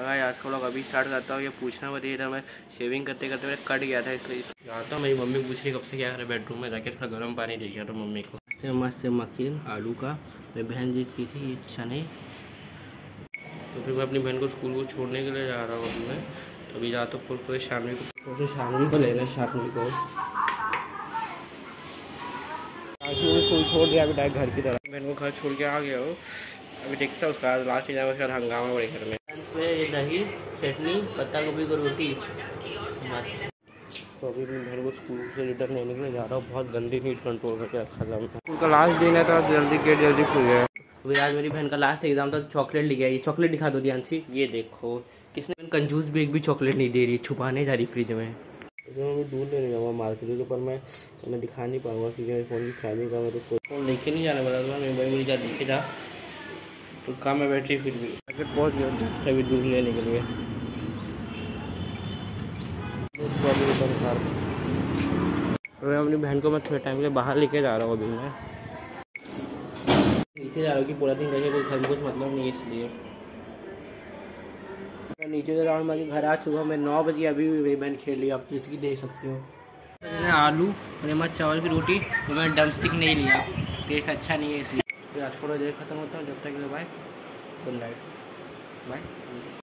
अगर आज का लोग अभी स्टार्ट करता हूँ ये पूछना बताइए था मैं शेविंग करते करते मेरे कट गया था इसलिए। जाता हूँ मेरी मम्मी पूछ रही कब से क्या करे बेडरूम में जाके थोड़ा गर्म पानी दे गया था मम्मी को। तो मस्त मक्खन आलू का। मेरी बहन जीत की थी चने। तो फिर मैं अपनी बहन को स्कूल को छोड़ने के लिए जा रहा हूँ अभी मैं। तो अभी जाता हूँ फुल पूरे शामी को तो शामी को लेना शामी को। स्कूल छोड़ दिया अभी डायरेक्ट घर की तरफ़। बहन को घर छोड़ के आ गया हो। अभी देखता हूँ उसका लास्ट एग्ज़ाम उसका हंगामा बड़े घर में। पे दही चटनी पत्ता गोभी की रोटी। तो अभी अपनी बहन को स्कूल से रिटर्न लेने के लिए जा रहा हूँ। बहुत गंदी नीट कंट्रोल करके रखा था स्कूल का लास्ट दिन है तो जल्दी गेट जल्दी खुल गया। अभी आज मेरी बहन का लास्ट एग्ज़ाम था चॉकलेट ले गया ये चॉकलेट दिखा दो ध्यान ये देखो किसने कंजूस भी एक भी चॉकलेट नहीं दे रही छुपाने जा रही फ्रिज में। तो मैं दूध लेने जाऊँगा मार्केट के पर मैं मैं दिखा नहीं पाऊँगा क्योंकि मेरे फ़ोन की चाबी का मैं तो फ़ोन लेके नहीं जाने वाला था मैं भाई मुझे जा लेके जा तो काम है बैटरी फिर भी। मार्केट पहुँच गया अभी दूध लेने के लिए। मैं अपनी बहन को मैं थोड़े टाइम के लिए बाहर लेके जा रहा हूँ अभी मैं। नीचे जा रहा हूँ कि पूरा दिन रहे कोई घर में कुछ मतलब नहीं है इसलिए। मैं नीचे से राउंड मार घर आ चुका हूँ। मैं नौ बजे अभी भी मेरी बहन खेल रही आप जिसकी देख सकते हो। मैंने आलू और मत चावल की रोटी तो मैंने डम स्टिक नहीं लिया। टेस्ट अच्छा नहीं है इसलिए। आज थोड़ा देर खत्म होता है जब तक बाय గుడ్ నైట్ బాయ్